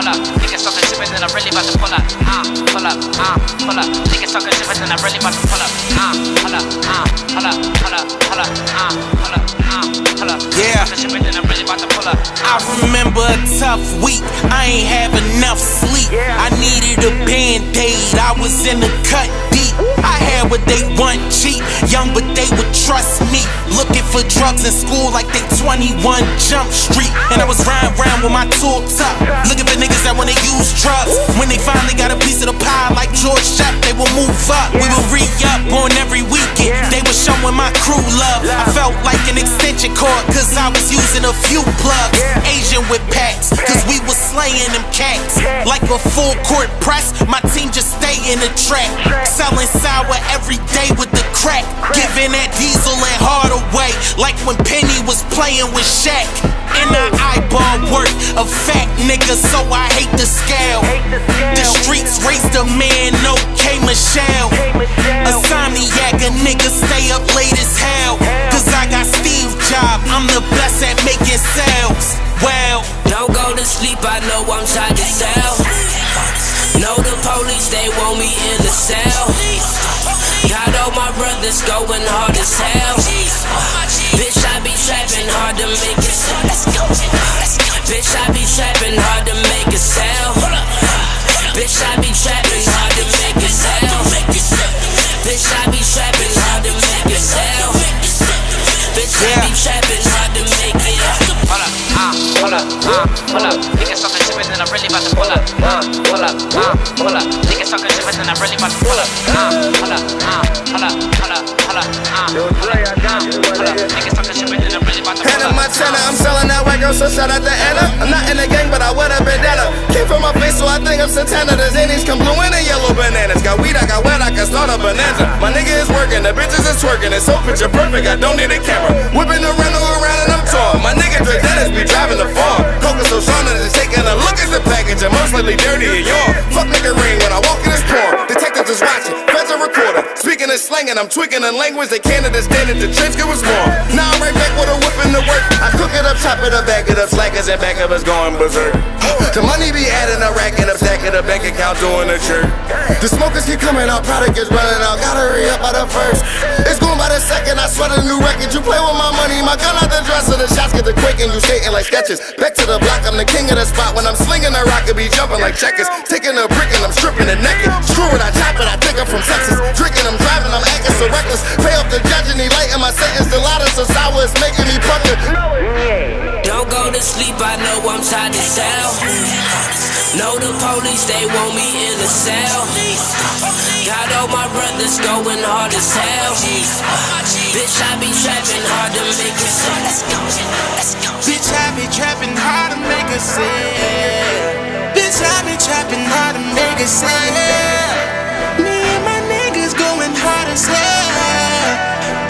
pull up. Niggas talking shit, then I'm really about to pull up. Uh, pull up, uh, pull up. Niggas talking shit, then I'm really about to pull up. Uh, pull up, uh, pull up, pull up, pull up, uh, pull up, uh, pull up. Yeah. Talking shit, then I'm really about to pull up. I remember a tough week. I ain't have enough sleep. I needed a band aid. I was in the cut deep. I had what they want cheap. Young, but they would trust me. Looking for drugs in school like they 21 Jump Street. And I was riding around with my tool tuck. Looking for niggas that wanna use drugs. When they finally got a piece of the pie like George Shep, they will move up. We will re up on every weekend. They were showing my crew love. I felt like an extension cord, cause I was using a few plugs. Asian with packs, cause we was slaying them cats. Like a full court press, my team just stay in the track. Selling sour every day with the crack. Giving that diesel and hard away, like when Penny was playing with Shaq. In the eyeball work of fat niggas, so I hate the scale. The best at making sales. Well, Don't go to sleep, I know I'm tired to sell. Know the police, they want me in the cell. Got all my brothers going hard as hell. Bitch, I be trapping hard to make it. Bitch, I be trapping hard to Bitch, I be trapping hard to make it Pull up, uh, pull up, uh, pull up. Niggas talking shit, then I'm really about to pull up. Uh, pull up, uh, pull up. Niggas talking shit, then I'm really about to pull up. Uh, pull up, uh, pull up, pull up, pull up, uh, pull up, uh, pull up. Niggas talking shit, then I'm really about to pull Hannah. Montana, I'm selling that white girl, so shout out to Anna. I'm not in the gang, but I wear a bandana. Think I'm Santana. The Zannies come blue and yellow bananas. Got weed, I got wet, I can start a. My nigga is working, the bitches is twerking. It's so picture perfect, I don't need a camera. Whipping the rental around and I'm torn. My nigga Dre Dennis be driving the farm. Coca so that it's taking a look at the package. And most likely dirty y'all. Fuck nigga ring and I'm tweaking in language they can't understand it. The trench was more. Now I'm right back with a whip in the work. I cook it up, chop it up, back it up, slackers and back of us going berserk. The money be adding up, racking up, stacking up, bank account doing a jerk. The smokers keep coming out, product is running out. Gotta hurry up by the first. It's going by the second, I sweat a new record. You play with my money, my gun out the dresser. The shots get the quick and you skating like Skechers. Back to the block, I'm the king of the spot. When I'm slinging a rock, it be jumping like checkers. Taking a brick and I'm stripping it naked. Screw it, I chop it, I think I'm from Texas. Drinking, I'm driving, I'm acting so reckless. Pay off the judge and he lighting my sentence. The lot so sour, it's making me pucker. Don't go to sleep, I know I'm tired to sell. Know the police, they want me in the cell. Brothers going hard as hell. Bitch, I be trapping hard to make it sell. bitch, I be trapping hard to make a sale. Bitch, I be trapping hard to make a sale. Me and my niggas going hard as hell.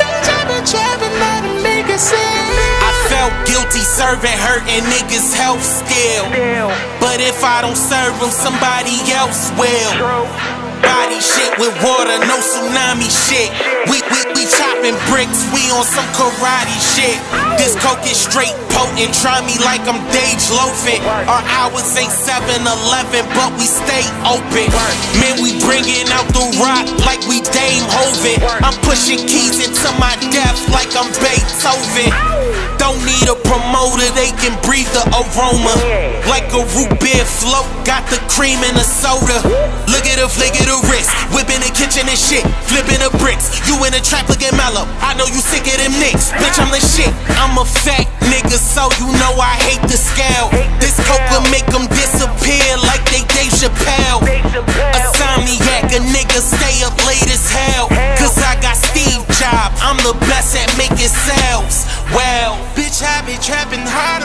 Bitch, I be trapping hard to make a sale. I felt guilty serving hurting niggas' health still. But if I don't serve them, somebody else will. With water, no tsunami shit. We, we, we chopping bricks, we on some karate shit. This coke is straight potent, try me like I'm Dage loafing. Our hours ain't 7 Eleven, but we stay open. Man, we bringing out the rock like we Dame Hoven. I'm pushing keys into my death like I'm Beethoven. Don't need a promoter, they can breathe the aroma. Like a root beer float, got the cream in the soda. The trap looking mellow. I know you sick of them nicks, bitch. I'm the shit. I'm a fat nigga, so you know I hate the scale. This coke will make them disappear like they Dave Chappelle. Insomniac, a nigga stay up late as hell. Cause I got Steve Job, I'm the best at making sales. Well, bitch, I be trapping hard